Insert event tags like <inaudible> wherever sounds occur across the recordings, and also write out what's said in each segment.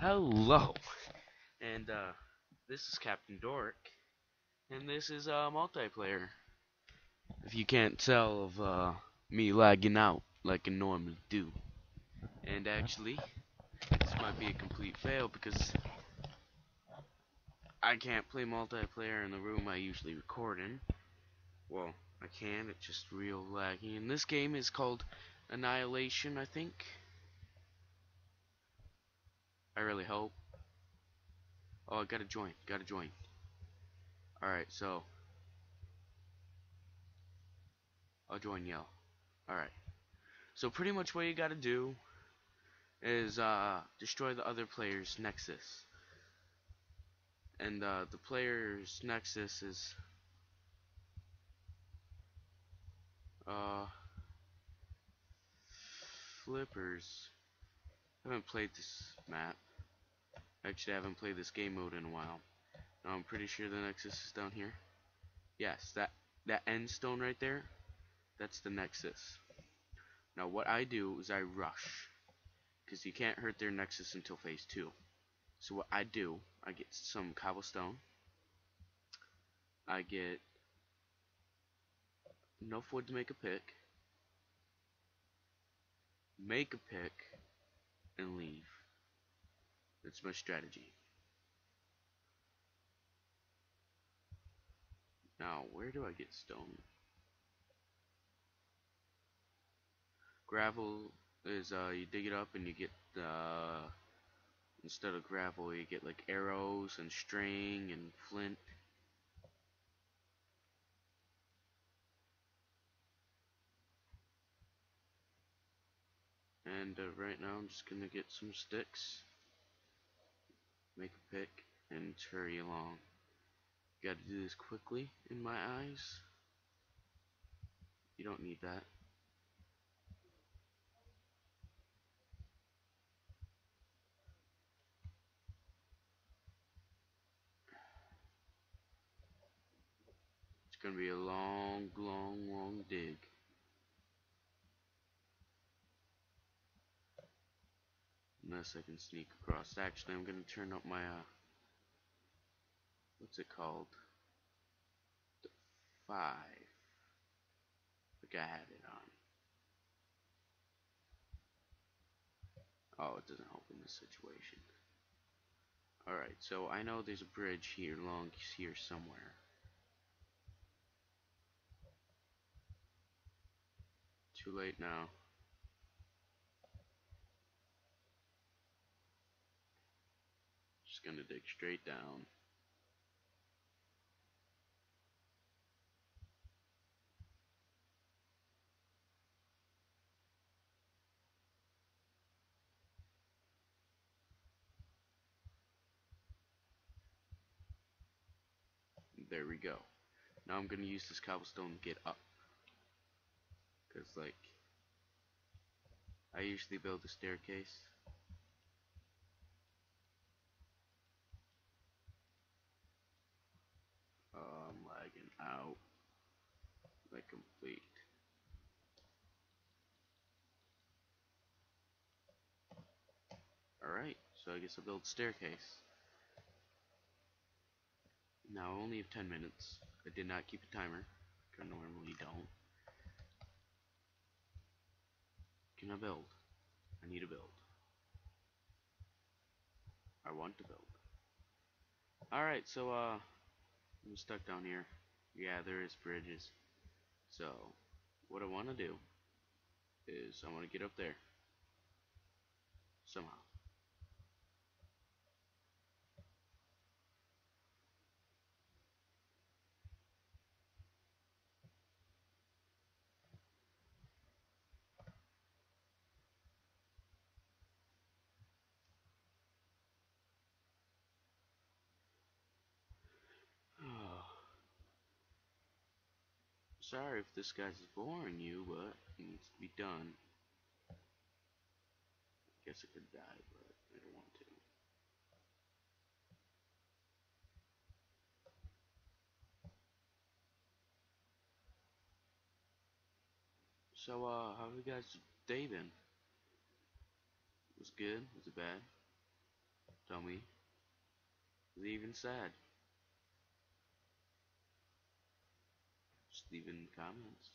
Hello, and uh, this is Captain Dork, and this is uh, multiplayer. If you can't tell of uh, me lagging out like I normally do, and actually, this might be a complete fail because I can't play multiplayer in the room I usually record in. Well, I can, it's just real laggy. And this game is called Annihilation, I think. I really hope. Oh, I gotta join. Gotta join. Alright, so. I'll join yell. Alright. So pretty much what you gotta do is uh, destroy the other player's nexus. And uh, the player's nexus is uh, flippers. I haven't played this map. Actually, I haven't played this game mode in a while. Now, I'm pretty sure the Nexus is down here. Yes, that, that end stone right there, that's the Nexus. Now, what I do is I rush. Because you can't hurt their Nexus until phase 2. So what I do, I get some cobblestone. I get enough wood to make a pick. Make a pick. And leave. That's my strategy. Now, where do I get stone? Gravel is, uh, you dig it up and you get, uh, instead of gravel, you get, like, arrows and string and flint. And, uh, right now I'm just gonna get some sticks make a pick, and hurry along. Got to do this quickly, in my eyes. You don't need that. It's to be a long, long, long dig. Unless I can sneak across. Actually, I'm going to turn up my, uh, what's it called? The 5. Like I had it on. Oh, it doesn't help in this situation. Alright, so I know there's a bridge here, long here somewhere. Too late now. Just gonna dig straight down. There we go. Now I'm gonna use this cobblestone to get up. Cause like, I usually build a staircase. Oh, I'm lagging out. Like complete. Alright, so I guess I'll build staircase. Now I only have 10 minutes. I did not keep a timer. I normally don't. Can I build? I need to build. I want to build. Alright, so uh I'm stuck down here. Yeah, there is bridges. So what I wanna do is I wanna get up there. Somehow. Sorry if this guy's boring you, but it needs to be done. I Guess I could die, but I don't want to. So, uh, how have you guys' day been? Was good? Was it bad? Tell me. Was it even said. Leave in comments.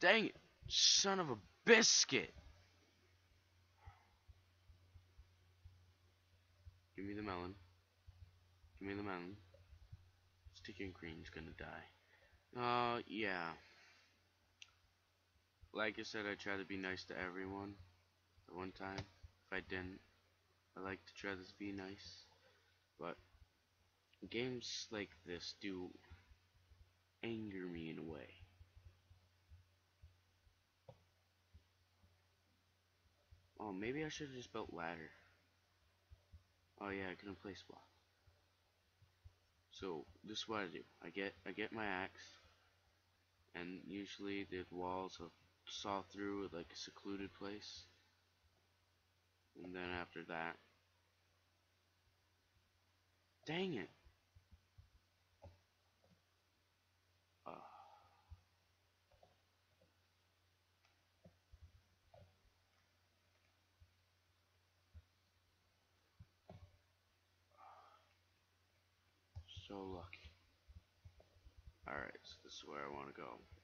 Dang it, son of a biscuit. Give me the melon. Give me the melon. Sticky and Green's gonna die. Uh, yeah. Like I said, I try to be nice to everyone. At one time, if I didn't, I like to try to be nice. But games like this do anger me in a way. Oh, maybe I should have just built ladder. Oh yeah, I couldn't place block. So this is what I do. I get I get my axe, and usually the walls have saw through like a secluded place, and then after that, dang it. Uh, so lucky. Alright, so this is where I want to go.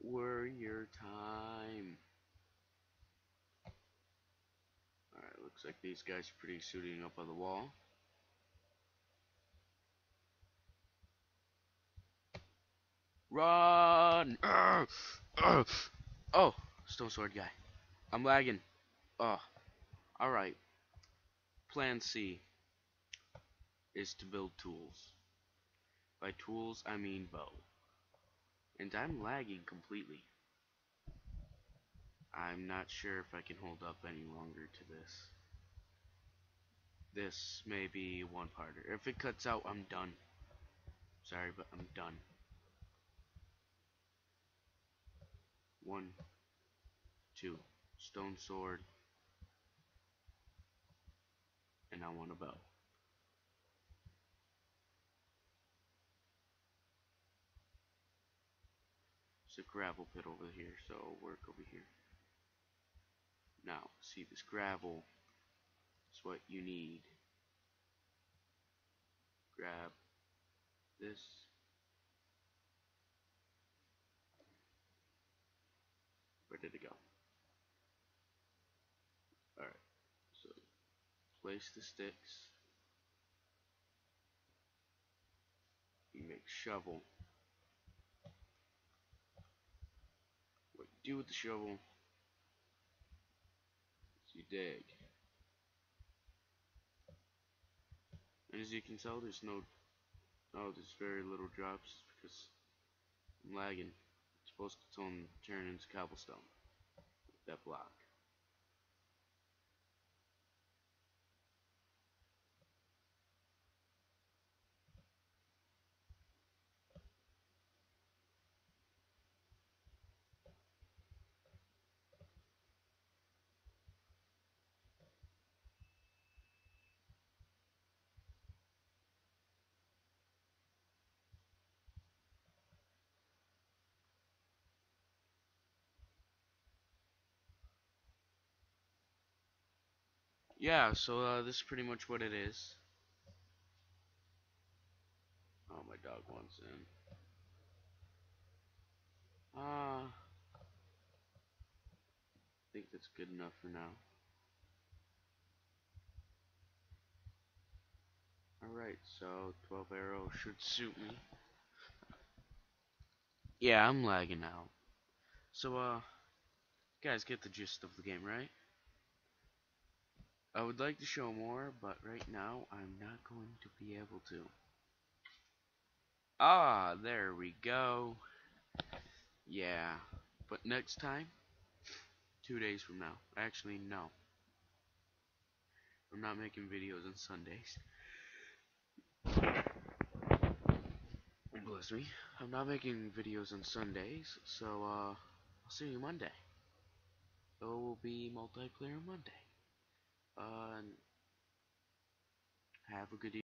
Warrior time. Alright, looks like these guys are pretty suiting up on the wall. Run! <clears throat> Oh, stone sword guy. I'm lagging. Oh, alright. Plan C is to build tools. By tools, I mean bow. And I'm lagging completely. I'm not sure if I can hold up any longer to this. This may be one parter. If it cuts out, I'm done. Sorry, but I'm done. One, two, stone sword, and I want a bow. There's a gravel pit over here, so I'll work over here. Now, see this gravel is what you need. Grab this. Where did it go? Alright, so place the sticks. You make shovel. Do with the shovel you dig. And as you can tell, there's no, oh, there's very little drops because I'm lagging. It's supposed to turn, turn into cobblestone. That block. Yeah, so uh, this is pretty much what it is. Oh, my dog wants in. Ah, uh, I think that's good enough for now. Alright, so 12 arrow should suit me. Yeah, I'm lagging out. So, uh, guys get the gist of the game, right? I would like to show more, but right now I'm not going to be able to. Ah, there we go. Yeah, but next time, two days from now. Actually, no. I'm not making videos on Sundays. Bless me. I'm not making videos on Sundays, so uh, I'll see you Monday. It will be multiplayer Monday. Uh, have a good evening.